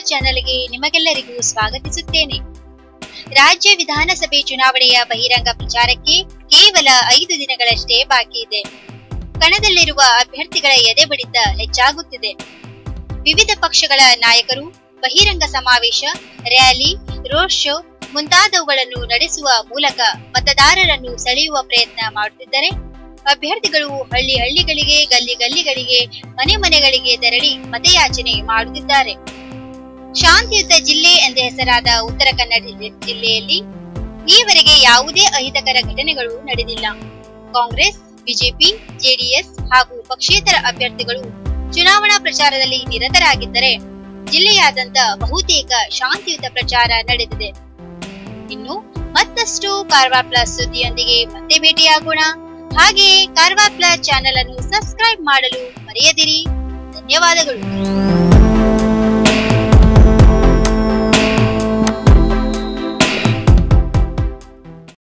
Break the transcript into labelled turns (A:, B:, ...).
A: ಚಾನೆಲ್ಗೆ ನಿಮಗೆಲ್ಲರಿಗೂ ಸ್ವಾಗತಿಸುತ್ತೇನೆ. ರಾಜ್ಯ ವಿಧಾನಸಭೆ ಚುನಾವಣೆಯ ಬಹಿರಂಗ ಪ್ರಚಾರಕ್ಕೆ ಕೇವಲ ಐದು ದಿನಗಳಷ್ಟೇ ಬಾಕಿ ಇದೆ. ಕಣದಲ್ಲಿರುವ ಅಭ್ಯರ್ಥಿಗಳ ಎದೆಬಡಿತ ಹೆಚ್ಚಾಗುತ್ತಿದೆ. ವಿವಿಧ ಪಕ್ಷಗಳ ನಾಯಕರು, ಬಹಿರಂಗ ಸಮಾವೇಶ, ರ್ಯಾಲಿ, ರೋಡ್ ಶೋ ಮುಂತಾದವುಗಳನ್ನು ನಡೆಸುವ ಮೂಲಕ ಮತದಾರರನ್ನು ಸೆಳೆಯುವ ಪ್ರಯತ್ನ ಮಾಡುತ್ತಿದ್ದರೆ. ಅಭ್ಯರ್ಥಿಗಳು ಹಳ್ಳಿ ಹಳ್ಳಿಗಳಿಗೆ, ಗಲ್ಲಿ ಗಲ್ಲಿಗಳಿಗೆ, ಮನೆ ಮನೆಗಳಿಗೆ ತೆರಳಿ ಮತಯಾಚನೆ ಮಾಡುತ್ತಿದ್ದಾರೆ. ಶಾಂತಿಯುತ ಜಿಲ್ಲೆ ಎಂದೇ ಹೆಸರಾದ ಉತ್ತರ ಕನ್ನಡ ಜಿಲ್ಲೆಯಲ್ಲಿ ಈವರೆಗೆ ಯಾವುದೇ ಅಹಿತಕರ ಘಟನೆಗಳು ನಡೆದಿಲ್ಲ. ಕಾಂಗ್ರೆಸ್, ಬಿಜೆಪಿ ಜೆಡಿಎಸ್ ಹಾಗೂ ಪಕ್ಷೇತರ ಅಭ್ಯರ್ಥಿಗಳು ಚುನಾವಣಾ ಪ್ರಚಾರದಲ್ಲಿ ನಿರತರಾಗಿದ್ದರೆ ಜಿಲ್ಲೆಯಾದ್ಯಂತ ಬಹುತೇಕ ಶಾಂತಿಯುತ ಪ್ರಚಾರ ನಡೆದಿದೆ. ಇನ್ನು ಮತ್ತಷ್ಟು ಕಾರ್ವಾ ಪ್ಲಸ್ ಸುದ್ದಿಯೊಂದಿಗೆ ಮತ್ತೆ ಭೇಟಿಯಾಗೋಣ. ಹಾಗೆಯೇ ಕಾರ್ವಾರ್ ಪ್ಲಸ್ ಚಾನೆಲ್ ಅನ್ನು ಸಬ್ಸ್ಕ್ರೈಬ್ ಮಾಡಲು ಮರೆಯದಿರಿ. ಧನ್ಯವಾದಗಳು.